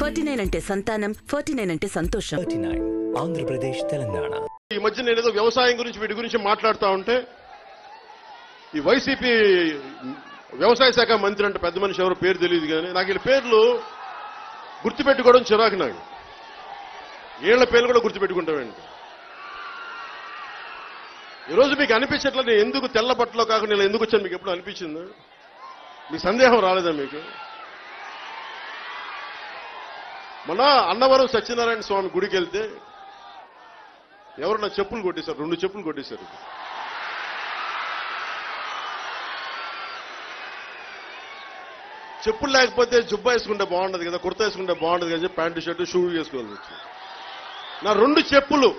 Forty nine అంటే సంతానం forty nine అంటే సంతోషం. Thirty nine Andhra Pradesh Telangana. ఈ మధ్య నేను ఏదో వ్యవసాయం గురించి వీటి గురించి మాట్లాడుతూ ఉంటే ఈ వైసీపీ వ్యవసాయ శాఖ మంత్రి అంటే పెద్ద మనిషి ఎవరో పేరు తెలియదు కానీ నాకు వీళ్ళ పేర్లు గుర్తుపెట్టుకోవడం చిరాకు నాకు. వీళ్ళ పేర్లు కూడా గుర్తుపెట్టుకుంటామండి ఈరోజు మీకు అనిపించట్లా నేను ఎందుకు తెల్ల బట్టలో కాకుండా నేను ఎందుకు వచ్చాను మీకు ఎప్పుడు అనిపించిందా? మీ సందేహం రాలేదా మీకు? మొన్న అన్నవరం సత్యనారాయణ స్వామి గుడికి వెళ్తే ఎవరు నా చెప్పులు కొట్టేశారు? రెండు చెప్పులు కొట్టేశారు. చెప్పులు లేకపోతే జుబ్బా వేసుకుంటే బాగుండదు కదా కుర్తా వేసుకుంటే బాగుండదు కదా ప్యాంటు షర్టు షూ వేసుకోవాలి వచ్చి నా రెండు చెప్పులు.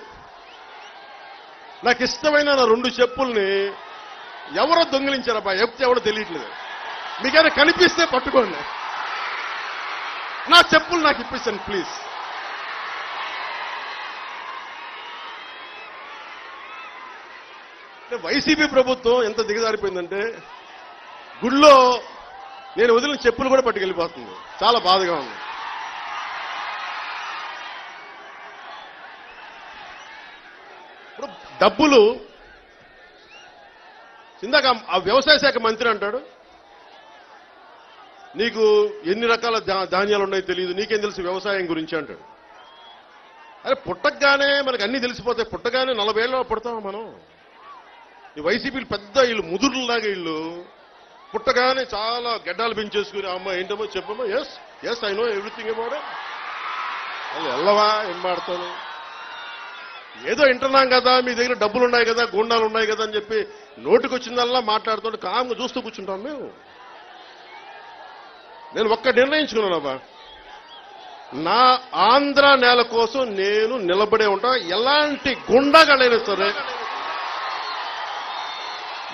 నాకు ఇష్టమైన నా రెండు చెప్పుల్ని ఎవరో దొంగిలించారబ్బా ఎప్పుడు ఎవరో తెలియట్లేదు. మీకైనా కనిపిస్తే పట్టుకోండి. నా చెప్పులు నాకు ఇప్పించండి ప్లీజ్ అంటే వైసీపీ ప్రభుత్వం ఎంత దిగజారిపోయిందంటే గుళ్ళో నేను వదిలిన చెప్పులు కూడా పట్టుకెళ్ళిపోతుంది. చాలా బాధగా ఉంది. ఇప్పుడు డబ్బులు ఇందాక ఆ వ్యవసాయ శాఖ మంత్రి అంటాడు నీకు ఎన్ని రకాల ధాన్యాలు ఉన్నాయో తెలియదు నీకేం తెలుసు వ్యవసాయం గురించి అంటాడు. అరే పుట్టగానే మనకు అన్ని తెలిసిపోతాయి పుట్టగానే నలభై ఏళ్ళలో పుడతామా మనం? ఈ వైసీపీ పెద్ద వీళ్ళు ముదురులాగా వీళ్ళు పుట్టగానే చాలా గడ్డాలు పెంచేసుకుని అమ్మ ఏంటమ్మో చెప్పమ్మా yes yes I know everything about అది వెళ్ళవా ఏం మాడతాను? ఏదో వింటున్నాం కదా మీ దగ్గర డబ్బులు ఉన్నాయి కదా గుండాలు ఉన్నాయి కదా అని చెప్పి నోటికొచ్చిందల్లా మాట్లాడుతుంటే కామ్గా చూస్తూ కూర్చుంటాం మేము. నేను ఒక్క నిర్ణయించుకున్నానబ్బా నా ఆంధ్ర నేల కోసం నేను నిలబడే ఉంటా. ఎలాంటి గుండాగాడైనా సరే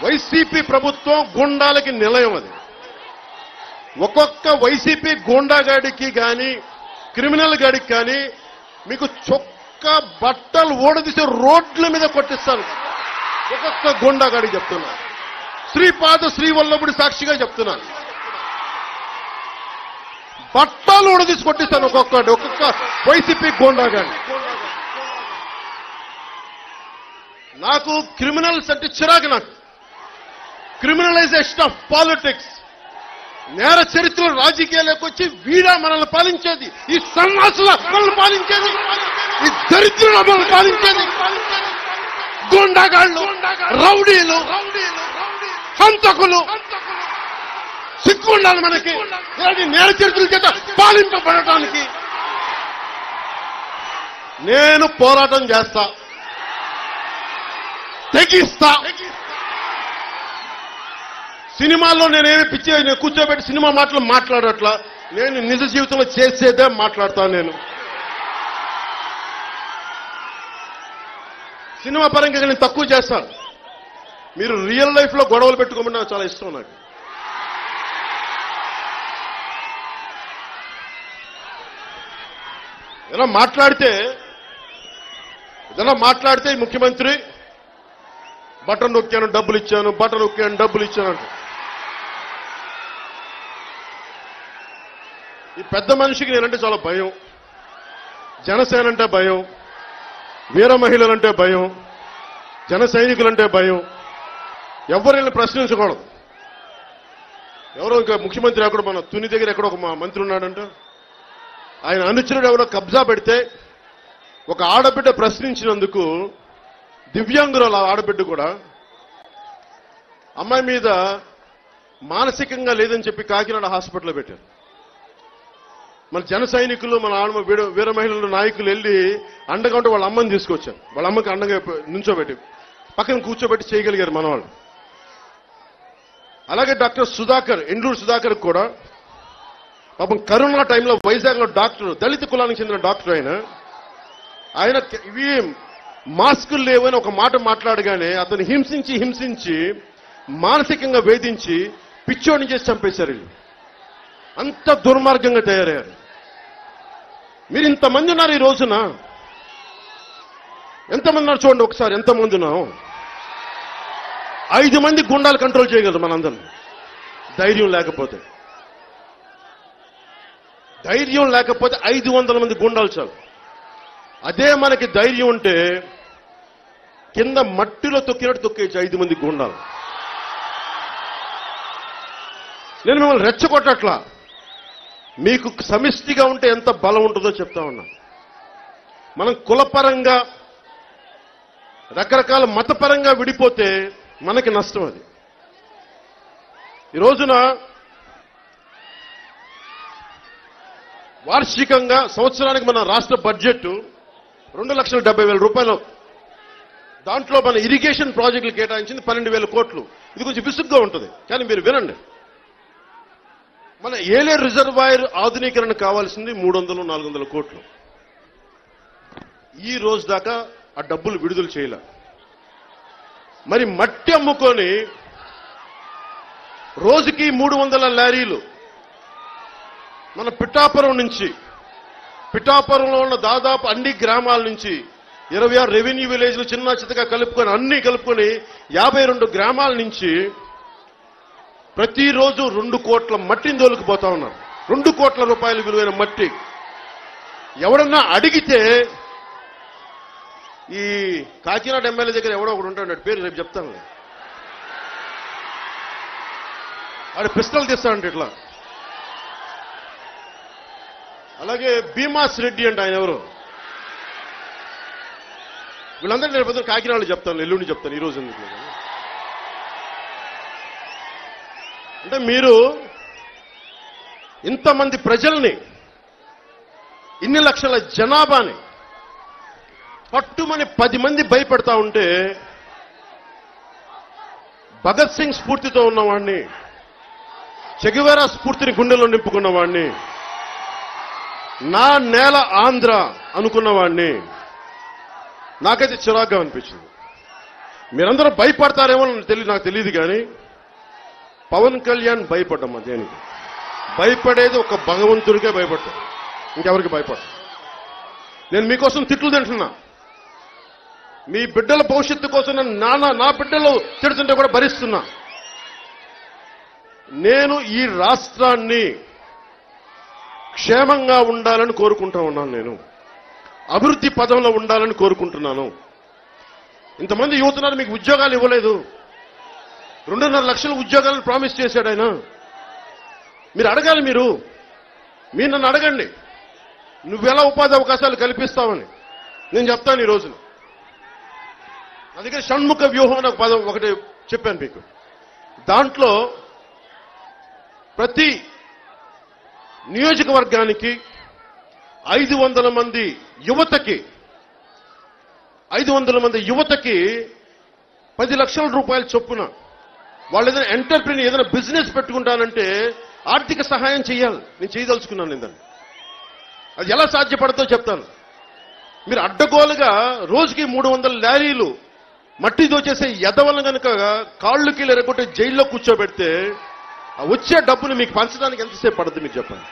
వైసీపీ ప్రభుత్వం గుండాలకి నిలయం అది. ఒక్కొక్క వైసీపీ గూండాగాడికి కానీ క్రిమినల్ గాడికి కానీ మీకు చొక్క బట్టలు ఓడదీసి రోడ్ల మీద కొట్టిస్తాను ఒక్కొక్క గూండాగాడికి చెప్తున్నా. శ్రీపాద శ్రీవల్లభుడి సాక్షిగా చెప్తున్నాను పట్టాలు ఓడదీసి కొట్టిస్తాను ఒక్కొక్కటి ఒక్కొక్క వైసీపీ గూండాగాడి నాకు క్రిమినల్స్ అంటే చిరాకు నాకు. Criminalization of politics. నేర చరిత్ర రాజకీయాలకు వచ్చి వీడా మనల్ని పాలించేది. ఈ సన్నాసుల మనల్ని పాలించేది. ఈ దరిద్రుల మనల్ని పాలించేది. గుండాగాళ్ళు రౌడీలు హంతకులు సిగ్గు ఉండాలి మనకి. ఇలాంటి నేర చరిత్రల చేత పాలింపబడటానికి. నేను పోరాటం చేస్తా. తెగిస్తా. సినిమాల్లో నేనేమి పిచ్చి నేను కూర్చోబెట్టి సినిమా మాటలు మాట్లాడట్లా. నేను నిజ జీవితంలో చేసేదే మాట్లాడతాను నేను. సినిమా పరంగా నేను తక్కువ చేస్తాను. మీరు రియల్ లైఫ్లో గొడవలు పెట్టుకోమని నాకు చాలా ఇష్టం నాకు. ఏదైనా మాట్లాడితే ఏదైనా మాట్లాడితే ముఖ్యమంత్రి బటన్ నొక్కాను డబ్బులు ఇచ్చాను బటన్ నొక్కాను డబ్బులు ఇచ్చాను అంట ఈ పెద్ద మనిషికి నేనంటే చాలా భయం. జనసేన అంటే భయం. వీర మహిళలంటే భయం. జన సైనికులంటే భయం. ఎవరిని ప్రశ్నించకూడదు. ఎవరో ఇంకా ముఖ్యమంత్రి ఎక్కడ మన తుని దగ్గర ఎక్కడ ఒక మా మంత్రి ఉన్నాడంటే. ఆయన అనుచరుడు ఎవరో కబ్జా పెడితే ఒక ఆడబిడ్డ ప్రశ్నించినందుకు దివ్యాంగురాలు ఆడబిడ్డ కూడా అమ్మాయి మీద మానసికంగా లేదని చెప్పి కాకినాడ హాస్పిటల్లో పెట్టారు. మన జన సైనికులు మన ఆడ వీర వీర మహిళలు నాయకులు వెళ్ళి అండగా ఉంటే వాళ్ళ అమ్మని తీసుకొచ్చారు. వాళ్ళ అమ్మకి అండగా నుంచోబెట్టి పక్కన కూర్చోబెట్టి చేయగలిగారు మనవాళ్ళు. అలాగే డాక్టర్ సుధాకర్ ఎండ్రూరు సుధాకర్ కూడా పాపం కరోనా టైంలో వైజాగ్లో డాక్టర్ దళిత కులానికి చెందిన డాక్టర్ ఆయన. ఆయన ఇవి మాస్కులు లేవని ఒక మాట మాట్లాడగానే అతను హింసించి హింసించి మానసికంగా వేధించి పిచ్చోడిని చేసి చంపేశారు అంత దుర్మార్గంగా తయారయ్యారు. మీరు ఇంతమంది ఉన్నారు ఈ రోజున. ఎంతమంది ఉన్నారు చూడండి ఒకసారి ఎంతమంది ఉన్నాం ఐదు మంది గుండాలు కంట్రోల్ చేయగలరు మనందరం. ధైర్యం లేకపోతే. ధైర్యం లేకపోతే ఐదు వందల మంది గుండాలు చాలు. అదే మనకి ధైర్యం ఉంటే కింద మట్టిలో తొక్కినట్టు తొక్కేయచ్చు ఐదు మంది గుండాలు. నేను మిమ్మల్ని రెచ్చగొట్టట్లా. మీకు సమిష్టిగా ఉంటే ఎంత బలం ఉంటుందో చెప్తా ఉన్నా. మనం కులపరంగా రకరకాల మతపరంగా విడిపోతే మనకి నష్టం అది. ఈ రోజున వార్షికంగా సంవత్సరానికి మన రాష్ట్ర బడ్జెట్ రెండు లక్షల డెబ్బై వేల రూపాయలు. దాంట్లో మన ఇరిగేషన్ ప్రాజెక్టులు కేటాయించింది పన్నెండు వేల కోట్లు. ఇది కొంచెం విసుగ్గా ఉంటుంది కానీ మీరు వినండి. మన ఏలే రిజర్వాయర్ ఆధునీకరణ కావాల్సింది మూడు వందలు నాలుగు వందల కోట్లు. ఈ రోజు దాకా ఆ డబ్బులు విడుదల చేయలే. మరి మట్టి అమ్ముకొని రోజుకి మూడు వందల లారీలు మన పిఠాపురం నుంచి పిఠాపురంలో ఉన్న దాదాపు అన్ని గ్రామాల నుంచి ఇరవై ఆరు రెవెన్యూ విలేజ్లు చిన్న చితగా కలుపుకొని అన్ని కలుపుకొని యాభై రెండు గ్రామాల నుంచి ప్రతిరోజు రెండు కోట్ల మట్టిని దొలికిపోతా ఉన్నారు. రెండు కోట్ల రూపాయల విలువైన మట్టి. ఎవడన్నా అడిగితే ఈ కాకినాడ ఎమ్మెల్యే దగ్గర ఎవడో ఒకడు ఉంటాడు పేరు రేపు చెప్తాను. వాడు పిస్టల్ తీస్తాడంటే ఇట్లా. అలాగే భీమాస్ రెడ్డి అంటే ఆయన ఎవరు? వీళ్ళందరూ నేను పొద్దున కాకినాడలో చెప్తాను ఎల్లుండి చెప్తాను ఈ రోజు ఎందుకు అంటే మీరు ఇంతమంది ప్రజల్ని ఇన్ని లక్షల జనాభాని పట్టుమని పది మంది భయపెడతా ఉంటే భగత్ సింగ్ స్ఫూర్తితో ఉన్నవాడిని చెగువేరా స్ఫూర్తిని గుండెలో నింపుకున్నవాడిని నా నేల ఆంధ్ర అనుకున్నవాడిని నాకైతే చిరాగ్గా అనిపించింది. మీరందరూ భయపడతారేమో తెలియదు నాకు తెలియదు కానీ పవన్ కళ్యాణ్ భయపడ్డమ్మా దేనికి భయపడేది ఒక భగవంతుడికే భయపడ్డా. ఇంకెవరికి భయపడ నేను మీకోసం తిట్లు తింటున్నా. మీ బిడ్డల భవిష్యత్తు కోసం నన్ను నాన్న నా బిడ్డలు తిడుతుంటే కూడా భరిస్తున్నా. నేను ఈ రాష్ట్రాన్ని క్షేమంగా ఉండాలని కోరుకుంటా ఉన్నాను నేను. అభివృద్ధి పదంలో ఉండాలని కోరుకుంటున్నాను. ఇంతమంది యువతున్నారు మీకు ఉద్యోగాలు ఇవ్వలేదు. రెండున్నర లక్షల ఉద్యోగాలను ప్రామిస్ చేశాడు ఆయన. మీరు అడగాలి మీరు. మీరు నన్ను అడగండి. నువ్వెలా ఉపాధి అవకాశాలు కల్పిస్తావని. నేను చెప్తాను ఈ రోజున. నా దగ్గర షణ్ముఖ వ్యూహం అని ఒక పదం ఒకటి చెప్పాను మీకు. దాంట్లో ప్రతి నియోజకవర్గానికి ఐదు వందల మంది యువతకి ఐదు వందల మంది యువతకి పది లక్షల రూపాయల చొప్పున వాళ్ళు ఏదైనా ఎంటర్ప్రీని ఏదైనా బిజినెస్ పెట్టుకుంటానంటే ఆర్థిక సహాయం చేయాలి. నేను చేయదలుచుకున్నాను నేను దాన్ని. అది ఎలా సాధ్యపడతో చెప్తాను. మీరు అడ్డగోలుగా రోజుకి మూడు వందల లారీలు మట్టి దోచేసే ఎదవలను కనుక కాళ్ళు కీళ్ళు జైల్లో కూర్చోబెడితే వచ్చే డబ్బుని మీకు పంచడానికి ఎంతసేపు పడుతుంది మీరు చెప్పండి.